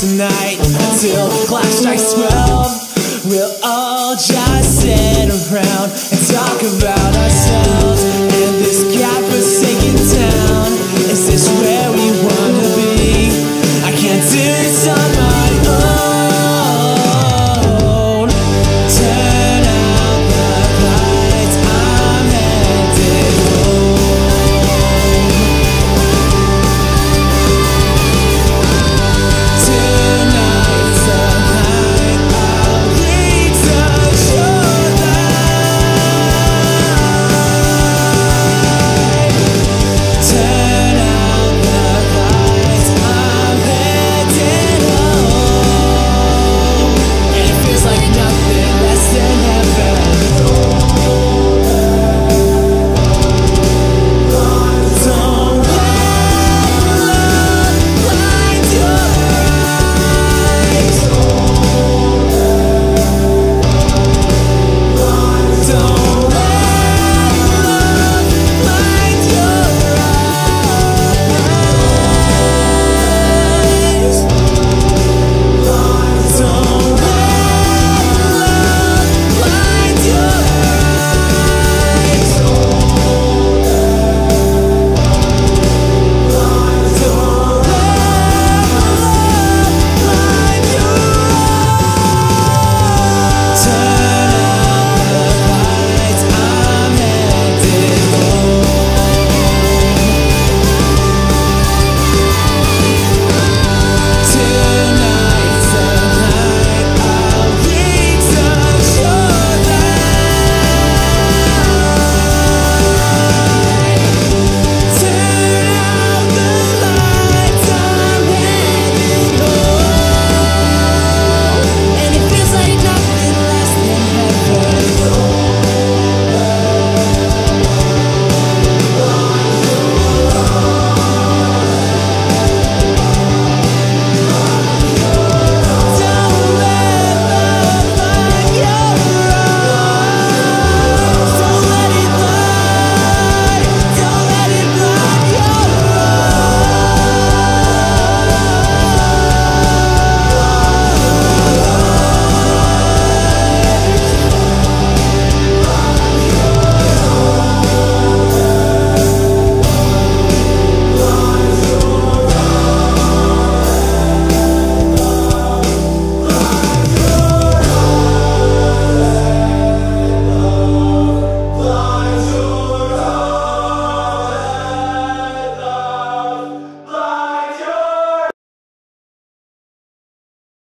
tonight until the clock strikes twelve. We'll all just sit around and talk about.